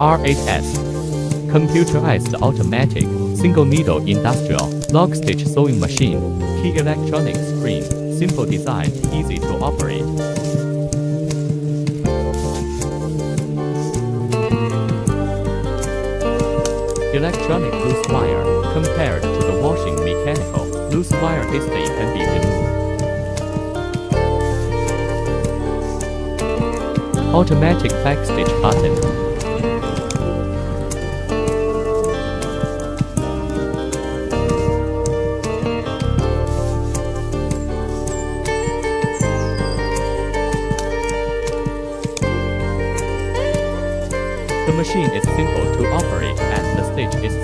R8S Computerized automatic, single needle industrial, lock stitch sewing machine, key electronic screen, simple design, easy to operate. Electronic loose wire, compared to the washing mechanical, loose wire easily can be removed. Automatic backstitch button, The machine is simple to operate and the stitch is.